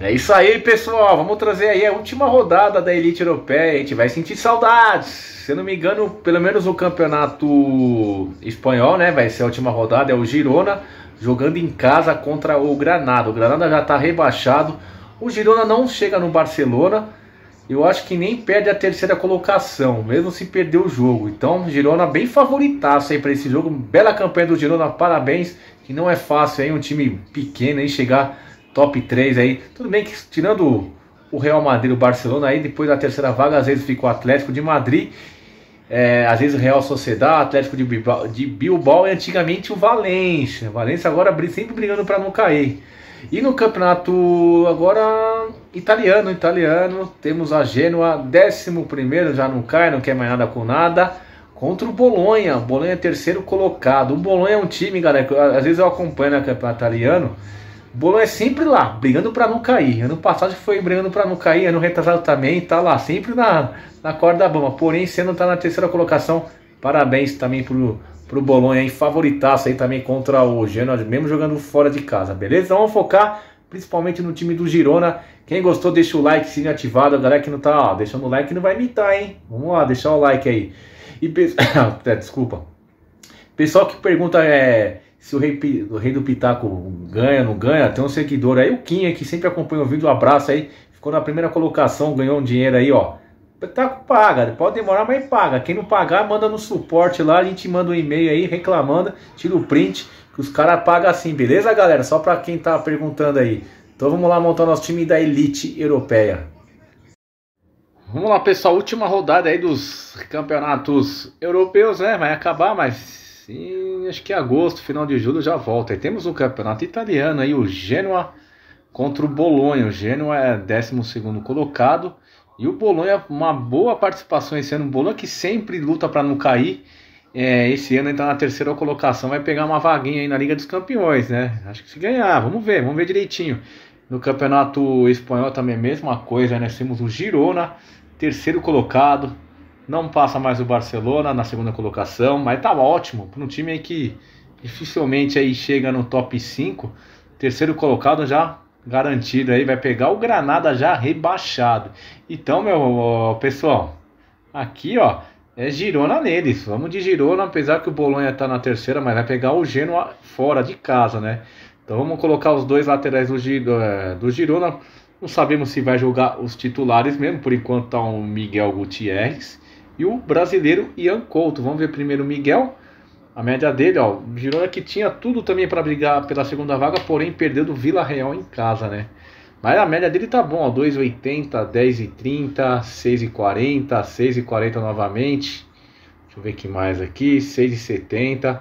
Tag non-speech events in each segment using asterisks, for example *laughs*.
É isso aí, pessoal. Vamos trazer aí a última rodada da Elite Europeia. A gente vai sentir saudades. Se eu não me engano, pelo menos o campeonato espanhol, né? Vai ser a última rodada. É o Girona jogando em casa contra o Granada. O Granada já está rebaixado. O Girona não chega no Barcelona. Eu acho que nem perde a terceira colocação, mesmo se perder o jogo. Então, Girona bem favoritaço aí para esse jogo. Bela campanha do Girona, parabéns. Que não é fácil aí um time pequeno aí chegar top 3 aí. Tudo bem que tirando o Real Madrid e o Barcelona aí, depois da terceira vaga, às vezes fica o Atlético de Madrid, é, às vezes o Real Sociedade, Atlético de Bilbao, de Bilbao e antigamente o Valência. Valência agora sempre brigando para não cair. E no campeonato agora italiano, italiano, temos a Genoa, 11 já não cai, não quer mais nada com nada. Contra o Bolonha, o Bolonha é terceiro colocado. O Bolonha é um time, galera, que às vezes eu acompanho no campeonato italiano. Bolo é sempre lá, brigando para não cair. Ano passado foi brigando para não cair, ano retrasado também, tá lá, sempre na, na corda bamba. Porém, sendo tá na terceira colocação, parabéns também pro, pro Bolonha aí, favoritaço aí também contra o Genoa, mesmo jogando fora de casa, beleza? Então vamos focar principalmente no time do Girona. Quem gostou, deixa o like, sininho ativado. A galera que não tá ó, deixando o like não vai imitar, hein? Vamos lá, deixar o like aí. E, é, *coughs* desculpa. Pessoal que pergunta é se o rei, o rei do Pitaco ganha, não ganha, tem um seguidor aí, o Kim, que sempre acompanha o vídeo, um abraço aí, ficou na primeira colocação, ganhou um dinheiro aí, ó. Pitaco paga, pode demorar, mas paga. Quem não pagar, manda no suporte lá, a gente manda um e-mail aí reclamando, tira o print, que os caras pagam assim, beleza, galera? Só pra quem tá perguntando aí. Então vamos lá montar nosso time da elite europeia. Vamos lá, pessoal, última rodada aí dos campeonatos europeus, né? Vai acabar, mas Sim, acho que agosto, final de julho já volta. E temos o campeonato italiano aí, o Genoa contra o Bolonha. O Genoa é 12 colocado. E o Bolonha, uma boa participação esse ano. O Bolonha que sempre luta para não cair. É, esse ano está na terceira colocação. Vai pegar uma vaguinha aí na Liga dos Campeões, né? Acho que se ganhar, vamos ver, vamos ver direitinho. No campeonato espanhol também é a mesma coisa, né? Temos o Girona, terceiro colocado não passa mais o Barcelona na segunda colocação, mas tá ótimo para um time aí que dificilmente aí chega no top 5. Terceiro colocado já garantido aí, vai pegar o Granada já rebaixado. Então, meu pessoal, aqui ó, é Girona neles. Vamos de Girona, apesar que o Bolonha tá na terceira, mas vai pegar o Genoa fora de casa, né? Então vamos colocar os dois laterais do, é, do Girona. Não sabemos se vai jogar os titulares mesmo, por enquanto tá o Miguel Gutierrez e o brasileiro Ian Couto. Vamos ver primeiro o Miguel. A média dele, ó, Girona que tinha tudo também para brigar pela segunda vaga, porém perdeu do Vila Real em casa, né? Mas a média dele tá bom, ó, 2,80, 10,30, 6,40, 6,40 novamente. Deixa eu ver que mais aqui, 6,70.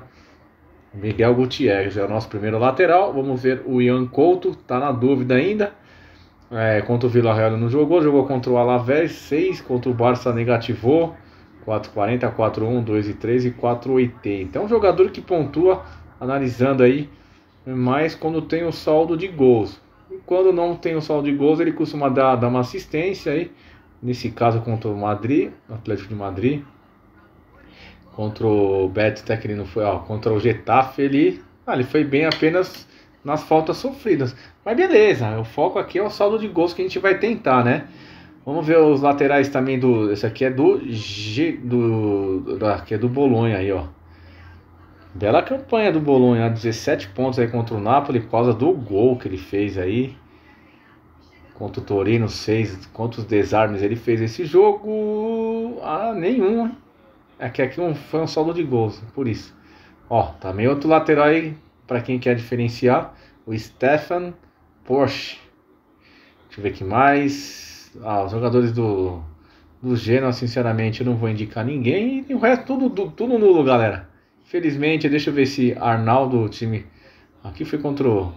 Miguel Gutierrez é o nosso primeiro lateral. Vamos ver o Ian Couto, tá na dúvida ainda. É, contra o Vila Real não jogou, jogou contra o Alavés, 6, contra o Barça negativou. 4,40, 4,1, 2 e 3 e 4,80. É um jogador que pontua, analisando aí, mais quando tem o saldo de gols. E quando não tem o saldo de gols, ele costuma dar, dar uma assistência aí. Nesse caso contra o Madrid, Atlético de Madrid. Contra o Betis, até que ele não foi, ó, contra o Getafe, ele, ah, ele foi bem apenas nas faltas sofridas. Mas beleza, o foco aqui é o saldo de gols que a gente vai tentar, né? Vamos ver os laterais também do. Esse aqui é do G. Do, aqui é do Bolonha aí, ó. Bela campanha do Bolonha, 17 pontos aí contra o Napoli por causa do gol que ele fez aí. Contra o Torino, 6. Contra os desarmes ele fez esse jogo. Ah, nenhum. É que aqui um, foi um solo de gols, por isso. Ó, também outro lateral aí, para quem quer diferenciar. O Stefan Porsche. Deixa eu ver aqui mais. Ah, os jogadores do, do Genoa, sinceramente, eu não vou indicar ninguém. E o resto tudo, tudo, nulo, galera. Infelizmente, deixa eu ver se Arnaldo, o time. Aqui foi contra o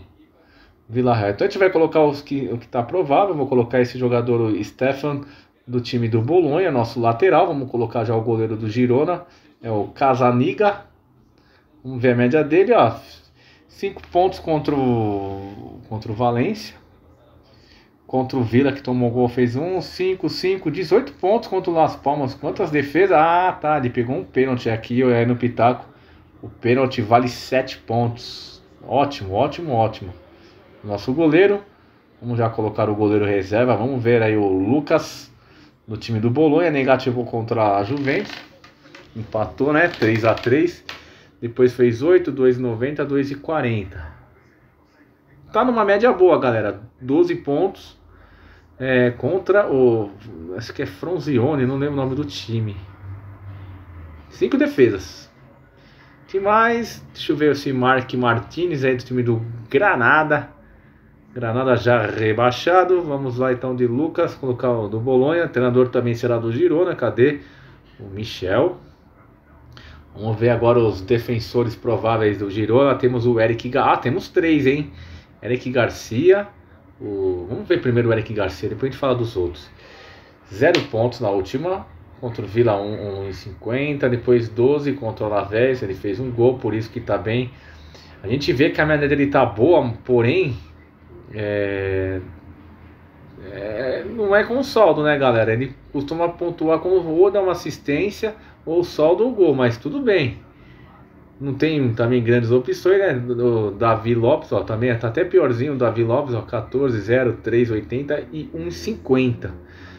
Vila Real. Então a gente vai colocar os que, o que está provável. Vou colocar esse jogador, o Stefan, do time do Bolonha, nosso lateral. Vamos colocar já o goleiro do Girona, é o Casaniga. Vamos ver a média dele, ó. 5 pontos contra o, contra o Valência contra o Vila que tomou gol, fez 1, 5, 5, 18 pontos contra o Las Palmas. Quantas defesas? Ah, tá, ele pegou um pênalti aqui aí no Pitaco. O pênalti vale 7 pontos. Ótimo, ótimo, ótimo. Nosso goleiro, Vamos já colocar o goleiro reserva. Vamos ver aí o Lucas no time do Bolonha. Negativo contra a Juventus. Empatou, né? 3 a 3 Depois fez 8, 2,90, 2,40. Tá numa média boa, galera. 12 pontos. É, contra o. Acho que é Fronzione, não lembro o nome do time. Cinco defesas. Que mais? Deixa eu ver se Mark Martinez aí do time do Granada. Granada já rebaixado. Vamos lá então de Lucas, colocar o do Bolonha. Treinador também será do Girona. Cadê? O Michel. Vamos ver agora os defensores prováveis do Girona. Temos o Eric Garcia. Ah, temos três, hein? Eric Garcia. O... Vamos ver primeiro o Eric Garcia, depois a gente fala dos outros. Zero pontos na última. Contra o Vila 1,50. Depois 12 contra o Alavés. Ele fez um gol, por isso que tá bem. A gente vê que a média dele tá boa, porém é, é, não é com saldo, né, galera? Ele costuma pontuar com ou dar uma assistência ou saldo ou gol, mas tudo bem. Não tem também grandes opções, né? O Davi Lopes, ó, também tá até piorzinho o Davi Lopes, ó, 14, 0, 3, 80 e 1,50.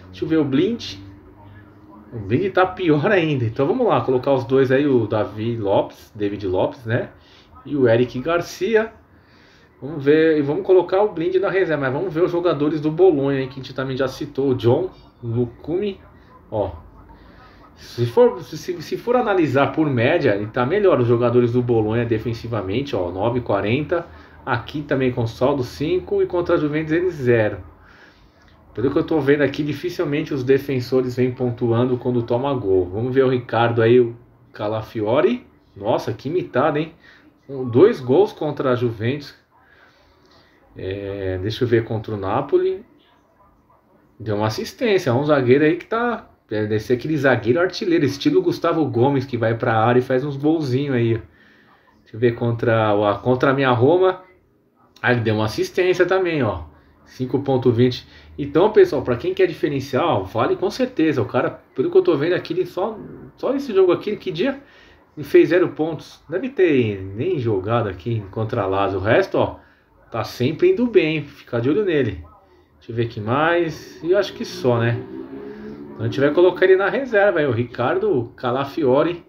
Deixa eu ver o Blind. O Blind tá pior ainda. Então vamos lá, colocar os dois aí, o Davi Lopes, David Lopes, né? E o Eric Garcia. Vamos ver, e vamos colocar o Blind na reserva, mas vamos ver os jogadores do Bolonha, que a gente também já citou, o John, o Lukumi, ó. Se for, se, se for analisar por média, ele tá melhor os jogadores do Bolonha defensivamente, ó, 9,40. Aqui também com saldo 5 e contra a Juventus eles 0. Pelo que eu tô vendo aqui, dificilmente os defensores vêm pontuando quando toma gol. Vamos ver o Ricardo aí, o Calafiori. Nossa, que imitada, hein? Dois gols contra a Juventus. É, deixa eu ver contra o Napoli. Deu uma assistência. Um zagueiro aí que tá. Deve ser aquele zagueiro artilheiro, estilo Gustavo Gomes, que vai pra área e faz uns golzinhos aí. Deixa eu ver contra, contra a minha Roma. Aí ele deu uma assistência também, ó. 5.20. Então, pessoal, para quem quer diferencial, vale com certeza. O cara, pelo que eu tô vendo aqui, só, só esse jogo aqui, que dia? Fez zero pontos. Deve ter nem jogado aqui contra a Lazio. O resto, ó, Tá sempre indo bem, ficar de olho nele. Deixa eu ver aqui mais. E eu acho que só, né? Então a gente vai colocar ele na reserva aí, o Ricardo Calafiore.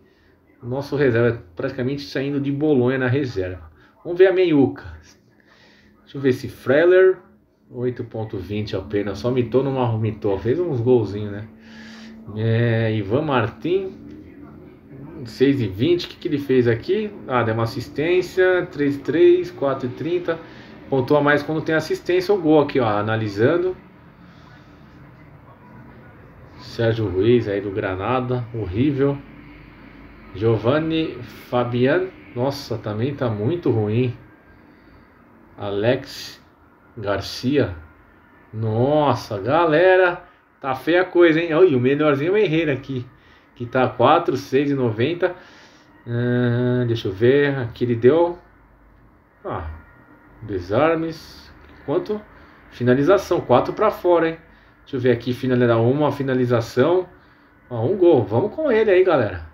Nosso reserva praticamente saindo de Bolonha na reserva. Vamos ver a meiuca. Deixa eu ver se Freller 8.20 apenas. Só mitou numa mitou. Fez uns golzinhos, né? É, Ivan Martin 6,20. O que, que ele fez aqui? Ah, deu uma assistência. 3,3, 4,30. Pontua mais quando tem assistência ou gol aqui, ó, analisando. Sérgio Ruiz aí do Granada, horrível. Giovanni Fabian, nossa, também tá muito ruim. Alex Garcia, nossa, galera, tá feia a coisa, hein? Olha, o melhorzinho é o Herrera aqui, que tá 4, 6,90. Uh, deixa eu ver, aqui ele deu. Ah, Desarmes. Quanto? Finalização. 4 para fora, hein? Deixa eu ver aqui. Finalizar uma finalização. Ó, um gol. Vamos com ele aí, galera.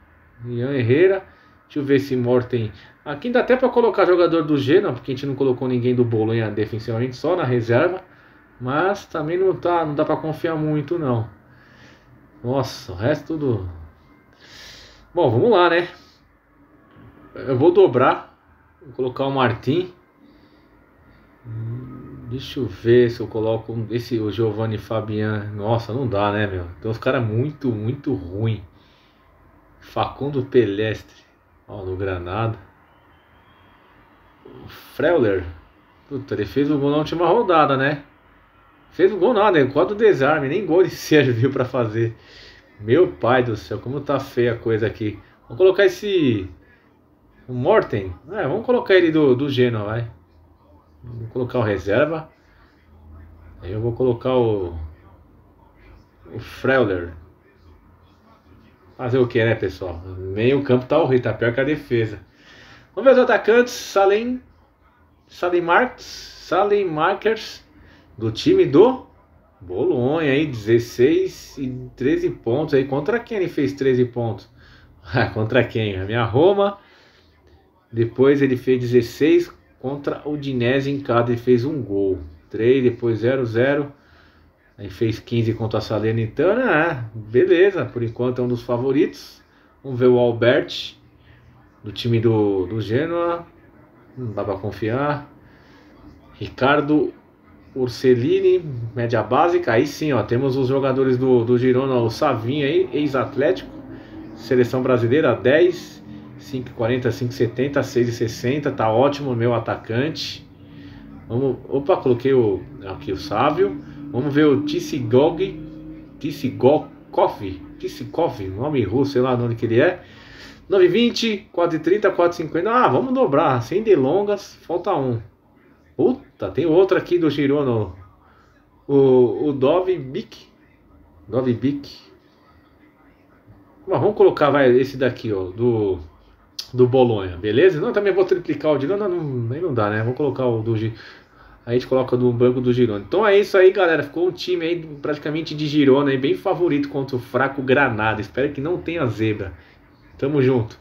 Ian Herrera. Deixa eu ver se Morten. Aqui dá até para colocar jogador do Genoa, porque a gente não colocou ninguém do Bolonha defensivamente, só na reserva. Mas também não, tá, não dá para confiar muito, não. Nossa, o resto tudo. Bom, vamos lá, né? Eu vou dobrar. Vou colocar o Martim. Deixa eu ver se eu coloco esse o Giovanni Fabian. Nossa, não dá, né, meu? Tem uns caras muito, muito ruim. Facundo Pelestre, ó, no Granada. O Freuler. Puta, ele fez o gol na última rodada, né? Fez o gol nada, é quadro desarme, nem gol ele *laughs* serviu para fazer. Meu pai do céu, como tá feia a coisa aqui. Vamos colocar esse. O Morten. É, vamos colocar ele do, do Genoa, vai. Vou colocar o reserva. Aí eu vou colocar o. O Freuler. Fazer o que, né, pessoal? Meio campo tá horrível, tá pior que a defesa. Vamos ver os atacantes. Salem. Salem Marks. Salem Markers. Do time do Bolonha aí, 16 e 13 pontos aí. Contra quem ele fez 13 pontos? *laughs* contra quem? A minha Roma. Depois ele fez 16 Contra o Dinese em casa ele fez um gol. 3, depois 0, 0. Aí fez 15 contra a Salernitana. Ah, beleza, por enquanto é um dos favoritos. Vamos ver o Albert, do time do, do Genoa. Não dá pra confiar. Ricardo Urselini, média básica. Aí sim, ó, temos os jogadores do, do Girona, o Savinho aí, ex-atlético. Seleção brasileira, 10, 5,40, 5,70, 6,60. Tá ótimo, meu atacante. Vamos, opa, coloquei o, aqui o Sávio. Vamos ver o Tissigog, Tissigokov, Tissikov, nome russo, sei lá de onde que ele é. 9,20, 4,30, 4,50. Ah, vamos dobrar, sem delongas, falta um. Puta, tem outro aqui do Girona, o, o Dove Bic. Dove Bic. Mas vamos colocar vai, esse daqui, ó, do, do Bolonha, beleza? Não, também vou triplicar o Girona, não, nem não dá, né? Vou colocar o do Girona a gente coloca no banco do Girona. Então é isso aí, galera. Ficou um time aí praticamente de Girona, aí, bem favorito contra o fraco Granada. Espero que não tenha zebra. Tamo junto.